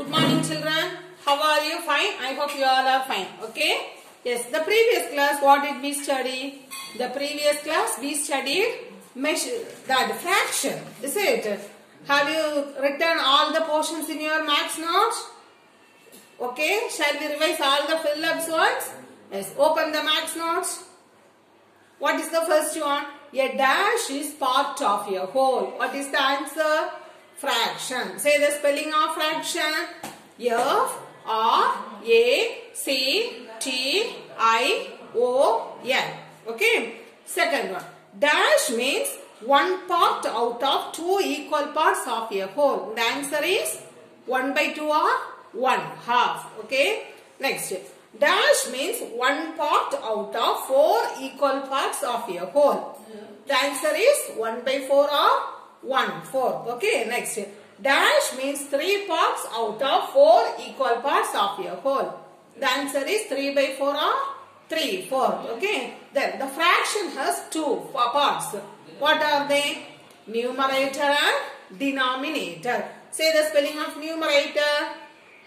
Good morning children. How are you? Fine. I hope you all are fine. Okay. Yes. The previous class, what did we study? The previous class we studied measure that fraction. Is it? Have you written all the portions in your maths notes? Okay. Shall we revise all the fill-ups ones? Yes. Open the maths notes. What is the first one? A dash is part of a whole. What is the answer? Fraction. Say the spelling of fraction. F R A C T I O N. Okay. Second one. Dash means one part out of two equal parts of a whole. The answer is 1 by 2 or 1 half. Okay. Next. Dash means one part out of four equal parts of a whole. The answer is 1 by 4 or 1 fourth. Okay, next. Dash means 3 parts out of 4 equal parts of a whole. The answer is 3 by 4 or 3 fourth. Okay, then the fraction has two parts. What are they? Numerator and denominator. Say the spelling of numerator.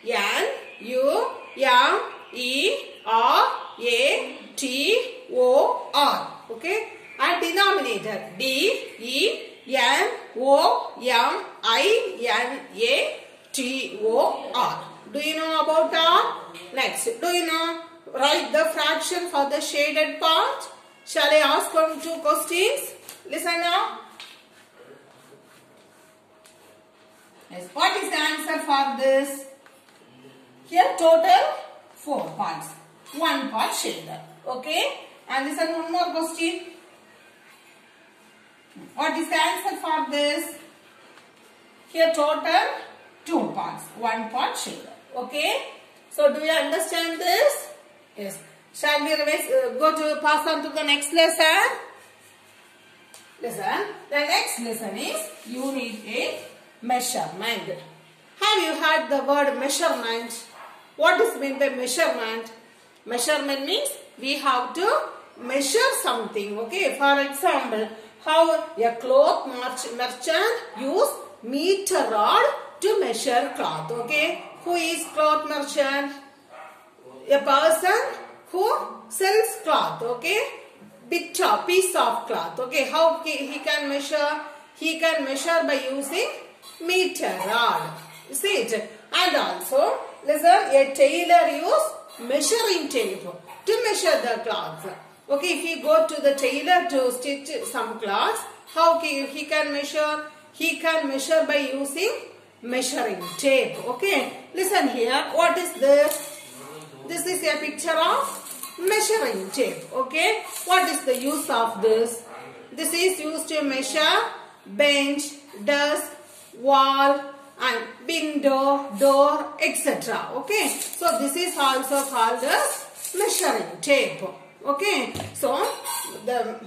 N, U, M, E, R, A, T, O, R. Okay. And denominator D, E, N, O, M, I, N, A, T, O, R. Do you know about R? Next. Do you know? Write the fraction for the shaded part. Shall I ask one two questions? Listen now. Yes. What is the answer for this? Here total 4 parts. 1 part shaded. Okay. And listen one more question. What is the answer for this? Here total 2 parts. 1 part shaded. Okay. So do you understand this? Yes. Shall we revise, uh, go to pass on to the next lesson? Listen. The next lesson is you need a measurement. Have you heard the word measurement? What is meant by measurement? Measurement means we have to measure something. Okay. For example, how a cloth merchant use meter rod to measure cloth. Okay. Who is cloth merchant? A person who sells cloth. Okay. Bit of piece of cloth. Okay. How he can measure? He can measure by using meter rod. See it. And also, listen, a tailor use measuring tape to measure the cloths. Okay, if he go to the tailor to stitch some cloths, how he, he can measure? He can measure by using measuring tape. Okay, listen here. What is this? This is a picture of measuring tape. Okay, what is the use of this? This is used to measure bench, desk, wall, and window, door, etc. Okay. So this is also called as measuring tape. Okay. So the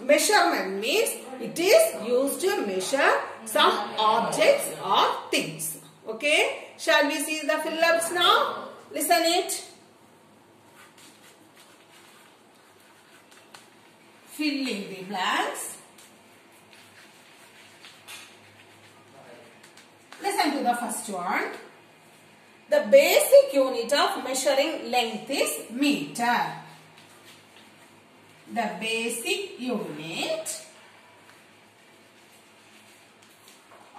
measurement means it is used to measure some objects or things. Okay. Shall we see the fill-ups now? Listen it. Filling the blanks. Listen to the first one. The basic unit of measuring length is meter. The basic unit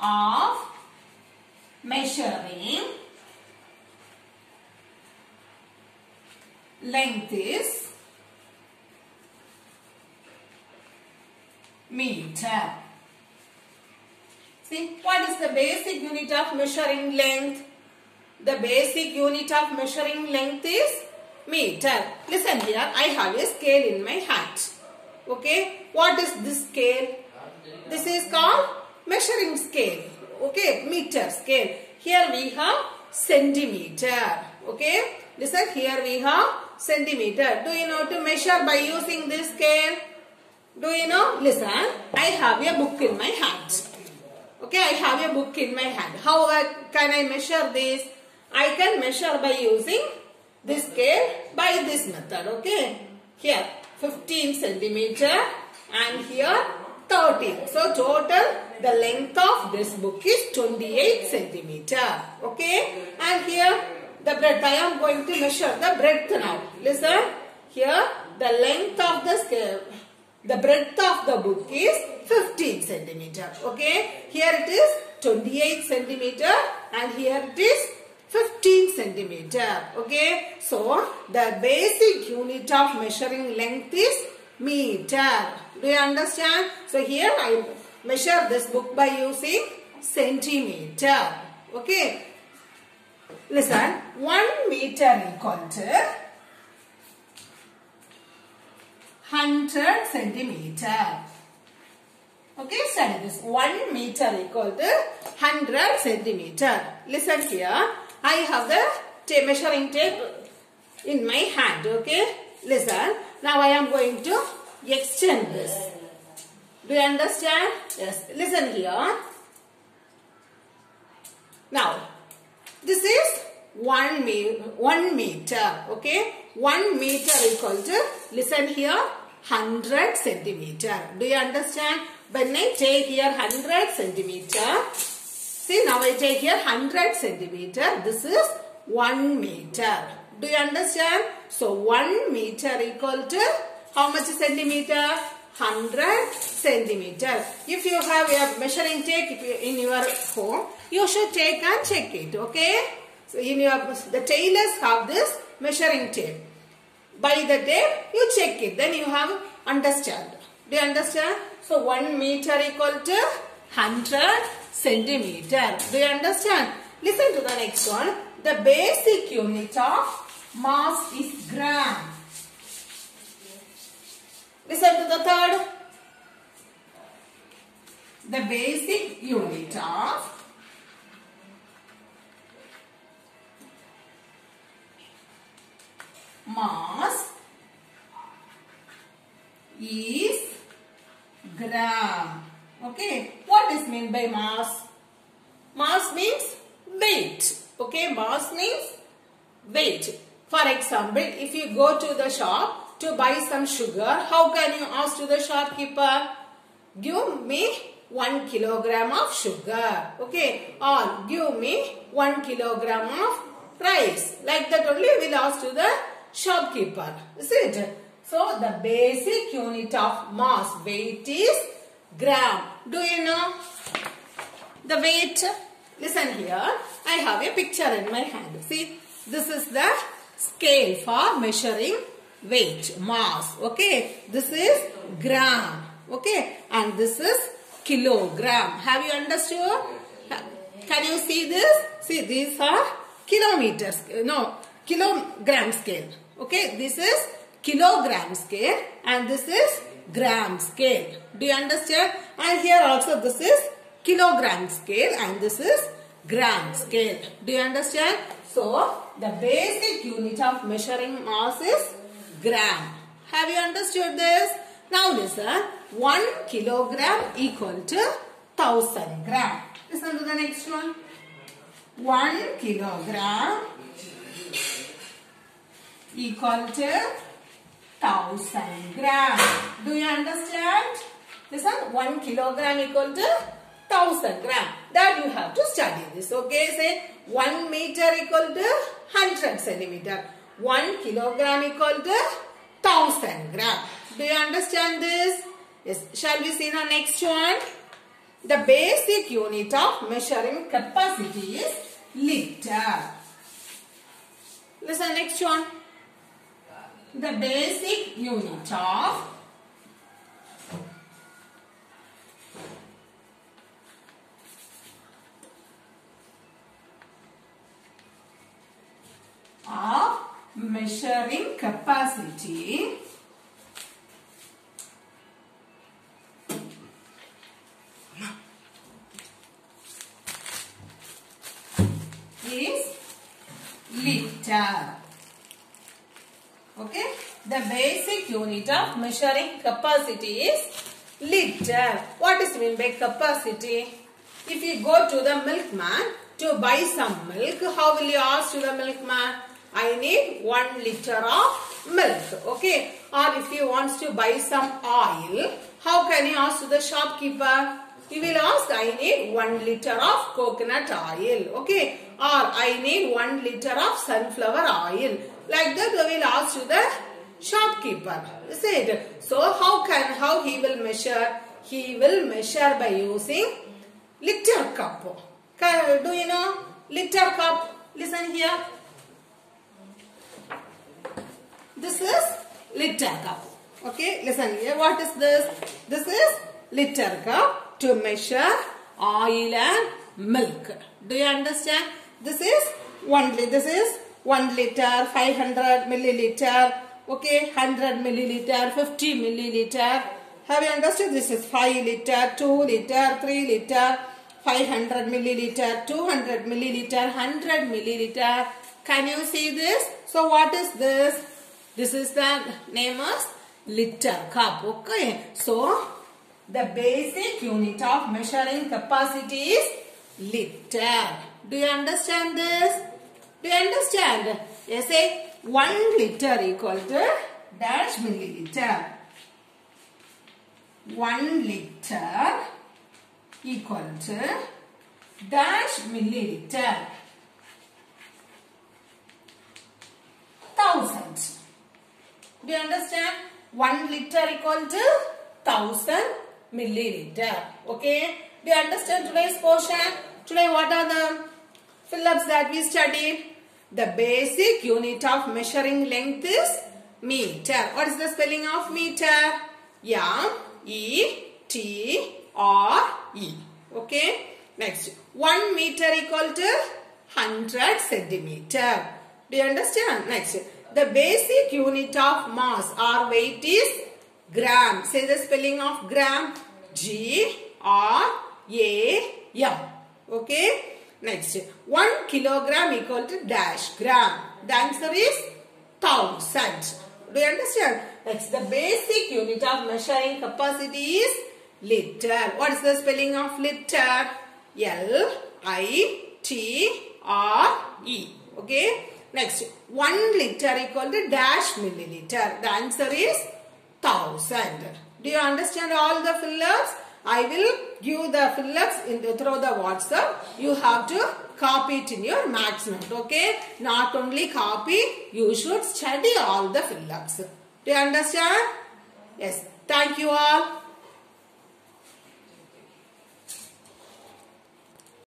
of measuring length is meter. See, what is the basic unit of measuring length? The basic unit of measuring length is meter. Listen here, I have a scale in my hand. Okay, what is this scale? This is called measuring scale. Okay, meter scale. Here we have centimeter. Okay, listen here we have centimeter. Do you know to measure by using this scale? Do you know? Listen, I have a book in my hand. Okay, I have a book in my hand. How can I measure this? I can measure by using this scale by this method. Okay, here 15 centimeter and here 13. So total the length of this book is 28 centimeter. Okay, And here the breadth. I am going to measure the breadth now. Listen. Here the length of the scale. The breadth of the book is 15 centimeter. Okay. Here it is 28 centimeter and here it is 15 centimeter. Okay. So the basic unit of measuring length is meter. Do you understand? So here I measure this book by using centimeter. Okay. Listen, 1 meter equal to 100 centimeter. Okay, study this. 1 meter equal to 100 centimeter. Listen here. I have the measuring tape in my hand. Okay, listen. Now I am going to extend this. Do you understand? Yes. Listen here. Now, this is 1 me 1 meter. Okay. 1 meter equal to, listen here, 100 centimeter. Do you understand? When I take here 100 centimeter, see now I take here 100 centimeter. This is 1 meter. Do you understand? So 1 meter equal to how much centimeter? 100 centimeter. If you have your measuring tape in your home, you should take and check it. Okay? So in your the tailors have this measuring tape. By the tape, you check it. Then you have understand. Do you understand? So 1 meter equal to 100 centimeter. Do you understand? Listen to the next one. The basic unit of mass is gram. Listen to the third. The basic unit of mass is gram. Okay. What is mean by mass? Mass means weight. Okay. Mass means weight. For example, if you go to the shop to buy some sugar, how can you ask to the shopkeeper? Give me 1 kilogram of sugar. Okay. Or give me 1 kilogram of rice. Like that only we will ask to the shopkeeper. Is it? So the basic unit of mass weight is gram. Do you know the weight? Listen here. I have a picture in my hand. See, this is the scale for measuring weight, mass. Okay, this is gram. Okay, and this is kilogram. Have you understood? Can you see this? See, these are kilometers. No, kilogram scale. Okay, this is kilogram scale and this is gram scale. Do you understand? And here also this is kilogram scale and this is gram scale. Do you understand? So, the basic unit of measuring mass is gram. Have you understood this? Now listen, 1 kilogram equal to 1000 gram. Listen to the next one. 1 kilogram equal to 1000 gram. Do you understand? Listen, 1 kilogram equal to 1000 gram. That you have to study this. Okay, say 1 meter equal to 100 centimeter. 1 kilogram equal to 1000 gram. Do you understand this? Yes. Shall we see the next one? The basic unit of measuring capacity is liter. Listen, next one. The basic unit of of measuring capacity Okay. The basic unit of measuring capacity is liter. What is mean by capacity? If you go to the milkman to buy some milk, how will you ask to the milkman? I need one liter of milk. Okay. Or if you wants to buy some oil, how can you ask to the shopkeeper? he will ask, I need 1 liter of coconut oil. Okay. Or I need 1 liter of sunflower oil. Like that we will ask to the shopkeeper. Is it? So how can, how he will measure? He will measure by using liter cup. Do you know liter cup? Listen here. This is liter cup. Okay, listen here. What is this? This is liter cup to measure oil and milk. Do you understand? This is liter. This is one liter, 500 milliliter. Okay, 100 milliliter, 50 milliliter. Have you understood? This is 5 liter, 2 liter, 3 liter, 500 milliliter, 200 milliliter, 100 milliliter. Can you see this? So what is this? This is the name of liter cup. Okay. So the basic unit of measuring capacity is liter. Do you understand this? Do you understand? Yes, say 1 liter equal to dash milliliter. 1 liter equal to dash milliliter. Thousand. Do you understand? 1 liter equal to 1000 milliliter. Okay. Do you understand today's portion? Today what are the fill-ups that we studied? The basic unit of measuring length is meter. What is the spelling of meter? M E T R E. Okay. Next. 1 meter equal to 100 centimeter. Do you understand? Next. The basic unit of mass or weight is gram. Say the spelling of gram. G R A M. Okay. Next. 1 kilogram equal to dash gram. The answer is thousand. Do you understand? Next. The basic unit of measuring capacity is liter. What is the spelling of liter? L I T R E. Okay. Next, 1 liter equal to dash milliliter. The answer is 1000. Do you understand all the fill-ups? I will give the fill-ups in the, through the WhatsApp. You have to copy it in your max note. Okay. Not only copy, you should study all the fill-ups. Do you understand? Yes. Thank you all.